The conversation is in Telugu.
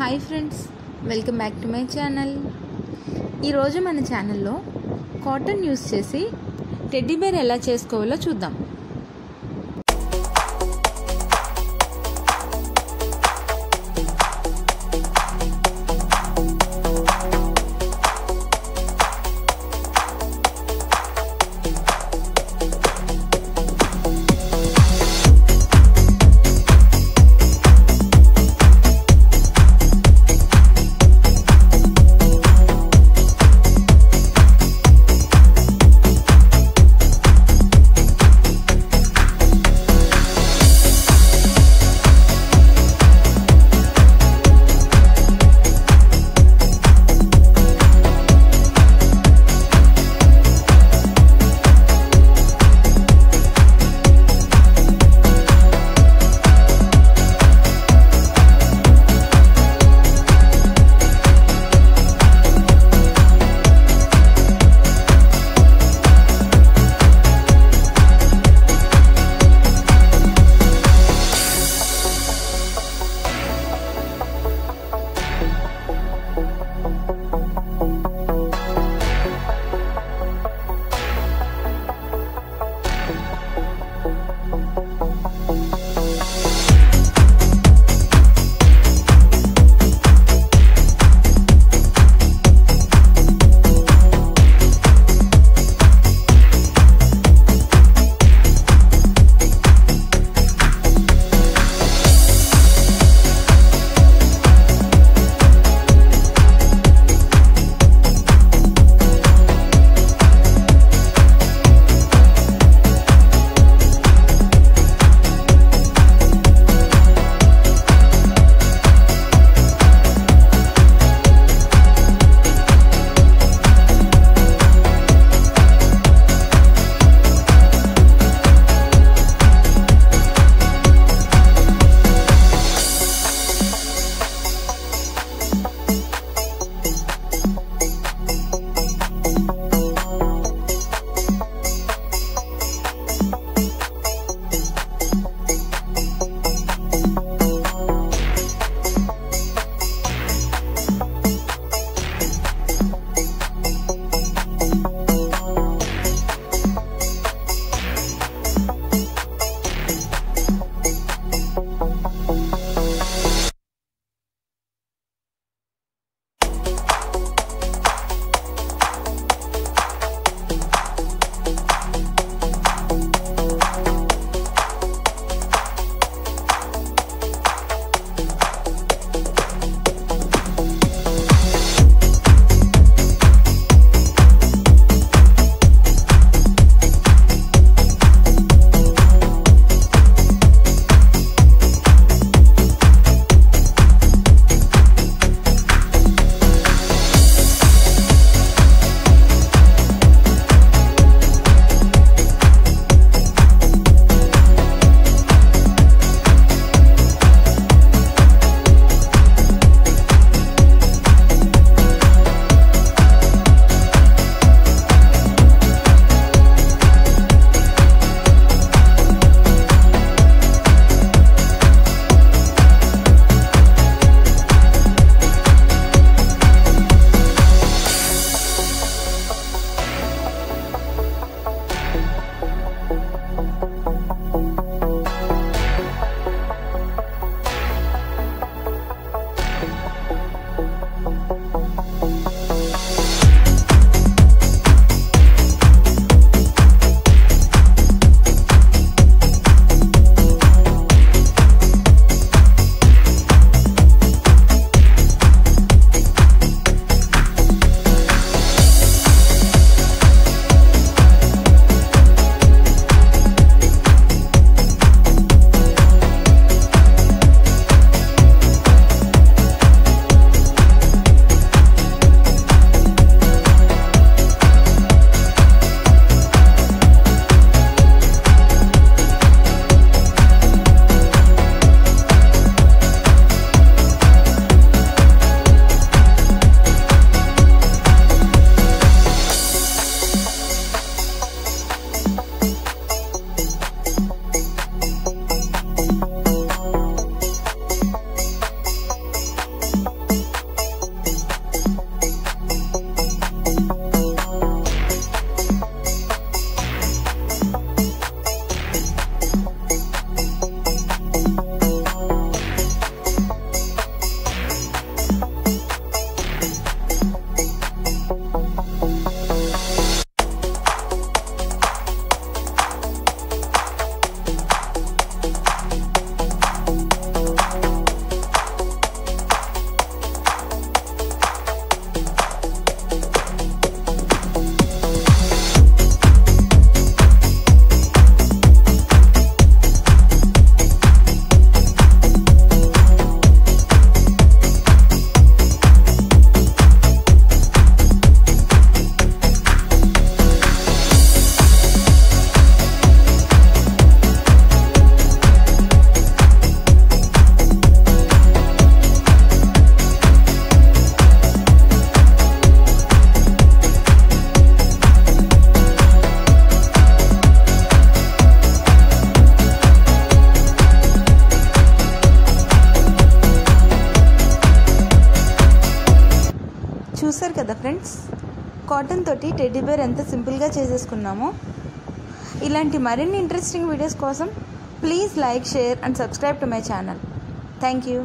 Hi friends welcome back to my channel. ఈరోజు మన ఛానల్లో కాటన్ యూస్ చేసి టెడ్డీ బేర్ ఎలా చేసుకోవాలో చూద్దాం. కాటన్ తోటి టెడ్డీ బేర్ ఎంత సింపుల్గా చేసేసుకున్నామో. ఇలాంటి మరిన్ని ఇంట్రెస్టింగ్ వీడియోస్ కోసం please like share and subscribe to my channel. Thank you.